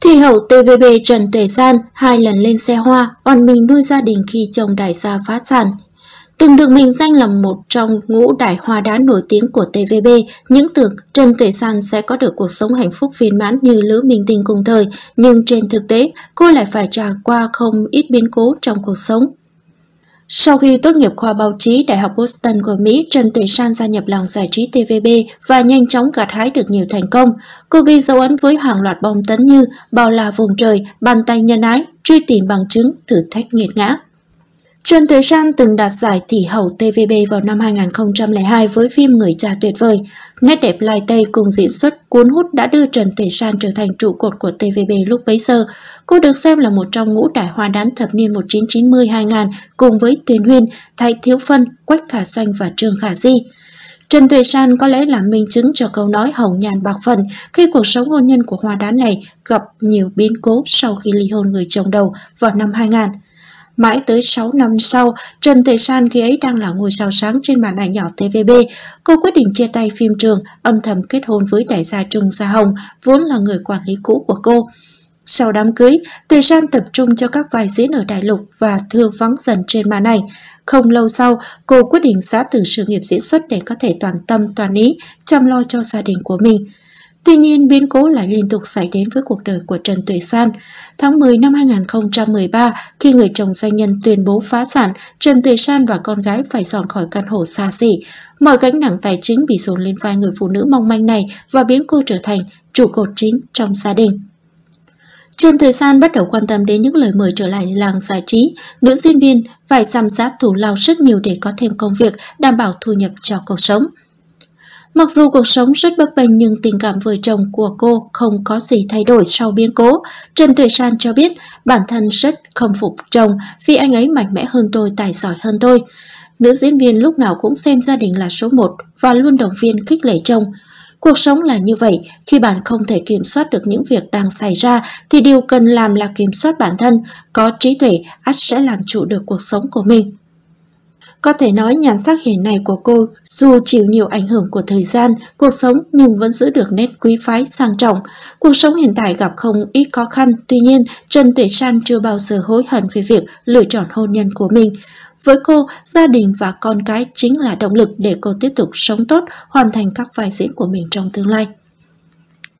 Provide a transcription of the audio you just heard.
Thi hậu TVB Trần Tuệ San hai lần lên xe hoa, oan mình nuôi gia đình khi chồng đại gia phá sản. Từng được mình danh là một trong ngũ đại hoa đá nổi tiếng của TVB, những tưởng Trần Tuệ San sẽ có được cuộc sống hạnh phúc viên mãn như Lữ Minh Tinh cùng thời, nhưng trên thực tế cô lại phải trải qua không ít biến cố trong cuộc sống. Sau khi tốt nghiệp khoa báo chí Đại học Boston của Mỹ, Trần Tuệ San gia nhập làng giải trí TVB và nhanh chóng gặt hái được nhiều thành công. Cô ghi dấu ấn với hàng loạt bom tấn như Bao la vùng trời, Bàn tay nhân ái, Truy tìm bằng chứng, Thử thách nghiệt ngã. Trần Tuệ San từng đạt giải Thị hậu TVB vào năm 2002 với phim Người cha tuyệt vời. Nét đẹp lai tây cùng diễn xuất cuốn hút đã đưa Trần Tuệ San trở thành trụ cột của TVB lúc bấy giờ. Cô được xem là một trong ngũ đại hoa đán thập niên 1990-2000 cùng với Tuyền Huyên, Thái Thiếu Phân, Quách Khả Xoanh và Trương Khả Di. Trần Tuệ San có lẽ là minh chứng cho câu nói hồng nhàn bạc phần khi cuộc sống hôn nhân của hoa đán này gặp nhiều biến cố sau khi ly hôn người chồng đầu vào năm 2000. Mãi tới 6 năm sau, Trần Tề San khi ấy đang là ngôi sao sáng trên màn ảnh nhỏ TVB, cô quyết định chia tay phim trường, âm thầm kết hôn với đại gia Trung Gia Hồng, vốn là người quản lý cũ của cô. Sau đám cưới, Tề San tập trung cho các vai diễn ở đại lục và thưa vắng dần trên màn ảnh. Không lâu sau, cô quyết định giã từ sự nghiệp diễn xuất để có thể toàn tâm toàn ý chăm lo cho gia đình của mình. Tuy nhiên, biến cố lại liên tục xảy đến với cuộc đời của Trần Tuệ San. Tháng 10 năm 2013, khi người chồng doanh nhân tuyên bố phá sản, Trần Tuệ San và con gái phải dọn khỏi căn hộ xa xỉ. Mọi gánh nặng tài chính bị dồn lên vai người phụ nữ mong manh này và biến cô trở thành trụ cột chính trong gia đình. Trần Tuệ San bắt đầu quan tâm đến những lời mời trở lại làng giải trí. Nữ diễn viên phải giảm giá thủ lao rất nhiều để có thêm công việc, đảm bảo thu nhập cho cuộc sống. Mặc dù cuộc sống rất bấp bênh nhưng tình cảm vợ chồng của cô không có gì thay đổi sau biến cố. Trần Tuệ San cho biết bản thân rất khâm phục chồng vì anh ấy mạnh mẽ hơn tôi, tài giỏi hơn tôi. Nữ diễn viên lúc nào cũng xem gia đình là số một và luôn động viên khích lệ chồng. Cuộc sống là như vậy, khi bạn không thể kiểm soát được những việc đang xảy ra thì điều cần làm là kiểm soát bản thân, có trí tuệ, ắt sẽ làm chủ được cuộc sống của mình. Có thể nói nhan sắc hiện nay của cô dù chịu nhiều ảnh hưởng của thời gian, cuộc sống nhưng vẫn giữ được nét quý phái sang trọng. Cuộc sống hiện tại gặp không ít khó khăn, tuy nhiên Trần Tuệ San chưa bao giờ hối hận về việc lựa chọn hôn nhân của mình. Với cô, gia đình và con cái chính là động lực để cô tiếp tục sống tốt, hoàn thành các vai diễn của mình trong tương lai.